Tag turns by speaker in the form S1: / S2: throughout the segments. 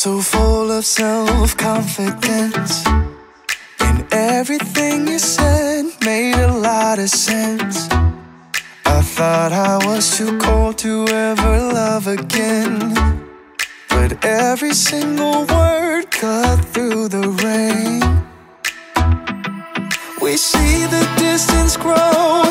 S1: So full of self confidence. And everything you said made a lot of sense. I thought I was too cold to ever love again. But every single word cut through the rain. We see the distance grow.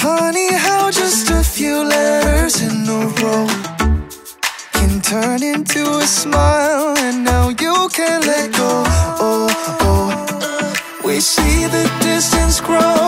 S1: Funny how just a few letters in a row can turn into a smile, and now you can't let go. Oh, oh. We see the distance grow.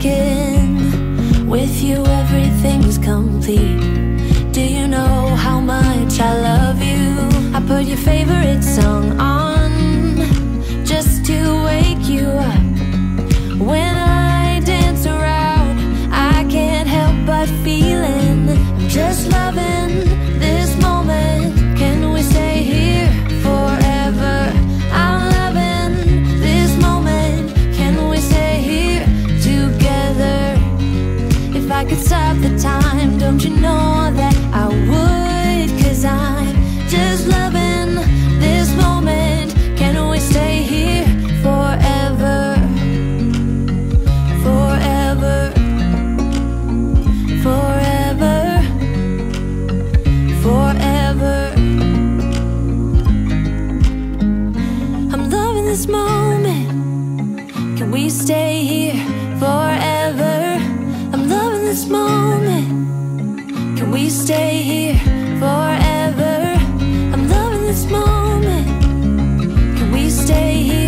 S2: I'm. With you, everything's complete. Do you know how much I love you? I put your favorite song on just to wake you up. When I dance around, I can't help but feeling. I'm just loving this moment. Can we stay here forever? I'm loving this moment. Can we stay here forever? I'm loving this moment. Can we stay here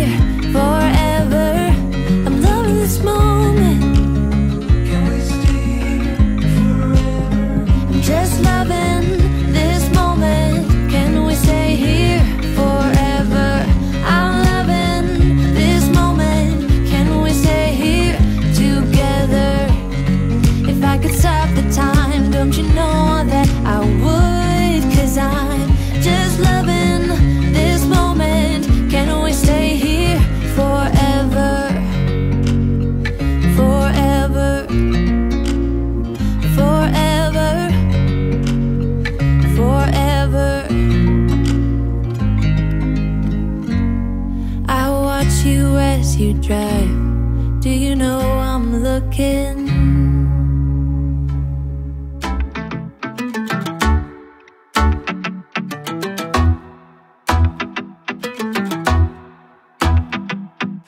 S2: you drive. Do you know I'm looking?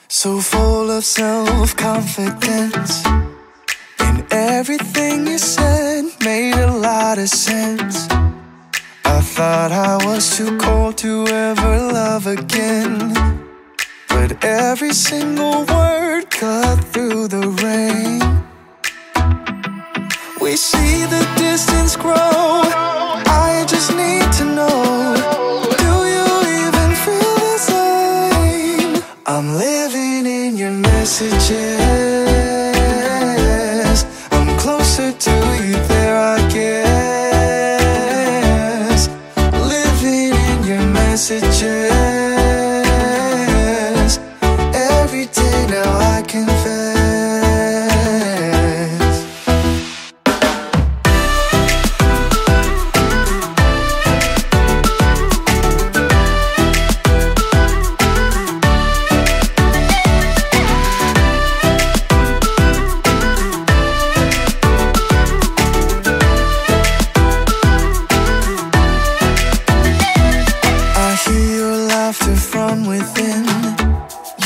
S1: So full of self confidence. And everything you said made a lot of sense. I thought I was too cold to ever love again. Every single word cut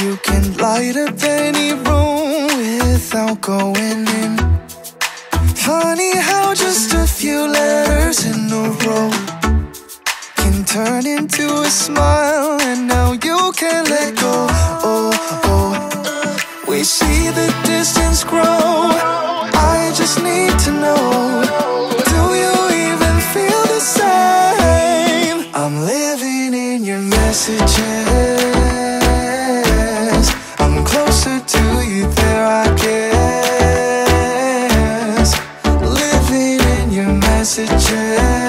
S1: You can light up any room without going in. Funny how just a few letters in a row can turn into a smile, and now you can't let go. Oh, oh. We see the distance grow. I just need to know. esse chance